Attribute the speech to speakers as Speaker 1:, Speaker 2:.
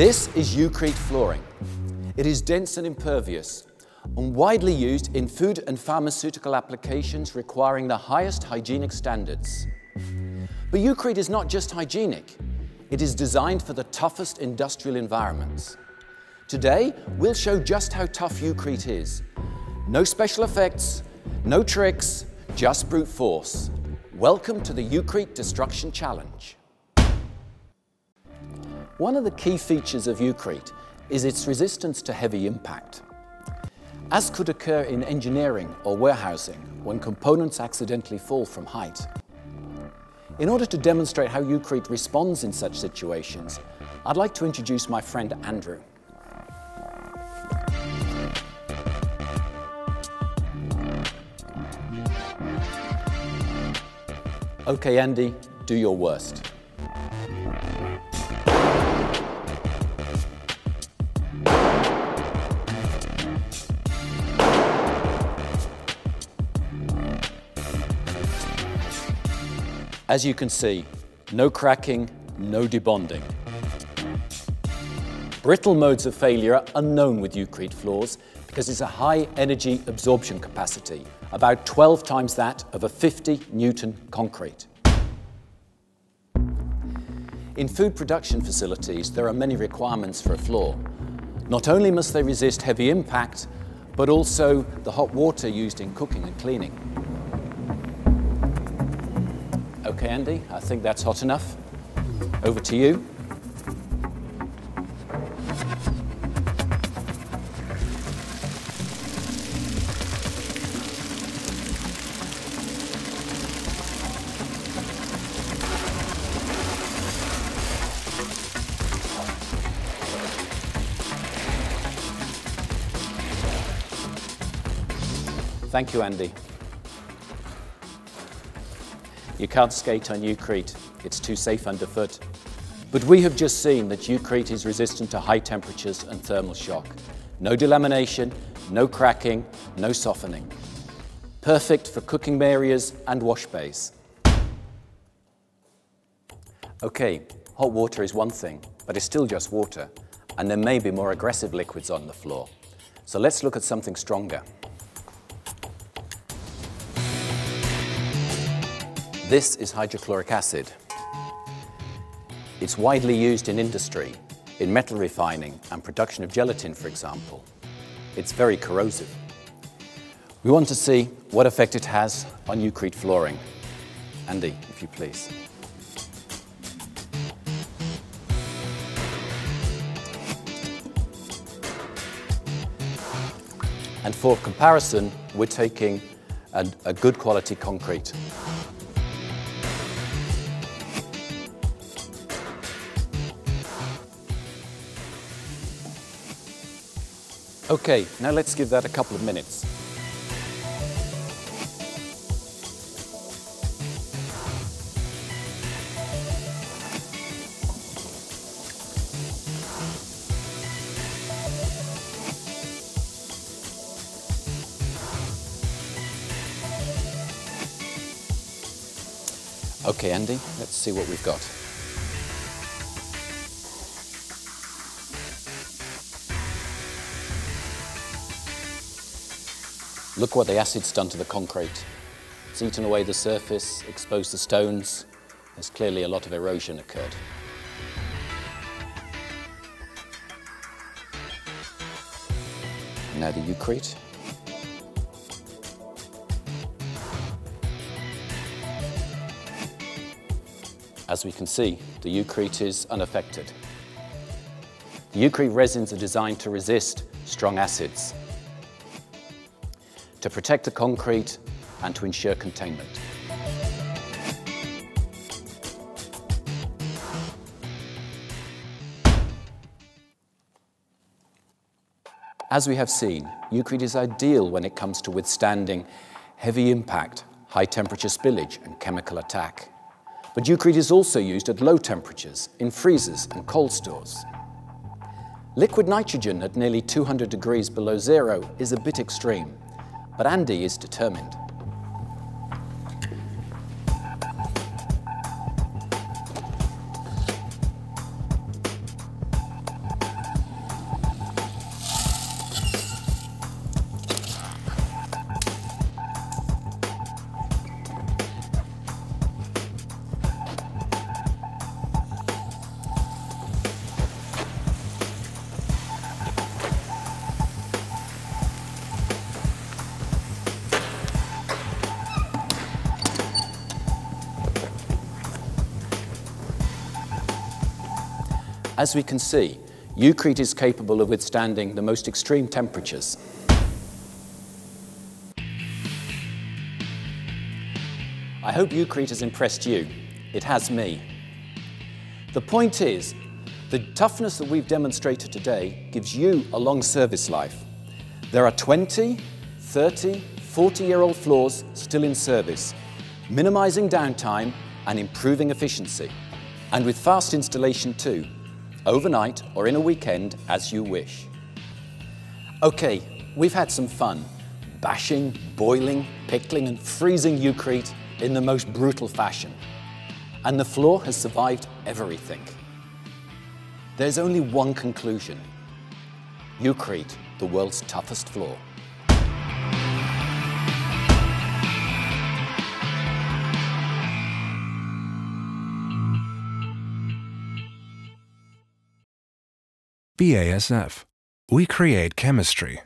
Speaker 1: This is Ucrete flooring. It is dense and impervious and widely used in food and pharmaceutical applications requiring the highest hygienic standards. But Ucrete is not just hygienic. It is designed for the toughest industrial environments. Today, we'll show just how tough Ucrete is. No special effects, no tricks, just brute force. Welcome to the Ucrete Destruction Challenge. One of the key features of Ucrete is its resistance to heavy impact. As could occur in engineering or warehousing when components accidentally fall from height. In order to demonstrate how Ucrete responds in such situations, I'd like to introduce my friend Andrew. Okay, Andy, do your worst. As you can see, no cracking, no debonding. Brittle modes of failure are unknown with Ucrete floors because it's a high energy absorption capacity, about 12 times that of a 50 Newton concrete. In food production facilities, there are many requirements for a floor. Not only must they resist heavy impact, but also the hot water used in cooking and cleaning. Okay, Andy, I think that's hot enough. Over to you. Thank you, Andy. You can't skate on Ucrete, it's too safe underfoot. But we have just seen that Ucrete is resistant to high temperatures and thermal shock. No delamination, no cracking, no softening. Perfect for cooking areas and wash bays. Okay, hot water is one thing, but it's still just water, and there may be more aggressive liquids on the floor. So let's look at something stronger. This is hydrochloric acid. It's widely used in industry, in metal refining and production of gelatin, for example. It's very corrosive. We want to see what effect it has on Ucrete flooring. Andy, if you please. And for comparison, we're taking a, a good quality concrete. Okay, now let's give that a couple of minutes. Okay, Andy, let's see what we've got. Look what the acid's done to the concrete. It's eaten away the surface, exposed the stones. There's clearly a lot of erosion occurred. Now the Ucrete. As we can see, the Ucrete is unaffected. The Ucrete resins are designed to resist strong acids, to protect the concrete and to ensure containment. As we have seen, Ucrete is ideal when it comes to withstanding heavy impact, high temperature spillage and chemical attack. But Ucrete is also used at low temperatures, in freezers and cold stores. Liquid nitrogen at nearly 200 degrees below zero is a bit extreme, but Andy is determined. As we can see, Ucrete is capable of withstanding the most extreme temperatures. I hope Ucrete has impressed you. It has me. The point is, the toughness that we've demonstrated today gives you a long service life. There are 20, 30, 40-year-old floors still in service, minimizing downtime and improving efficiency. And with fast installation too, overnight or in a weekend as you wish. Okay, we've had some fun, bashing, boiling, pickling and freezing Ucrete in the most brutal fashion. And the floor has survived everything. There's only one conclusion. Ucrete, the world's toughest floor.
Speaker 2: BASF. We create chemistry.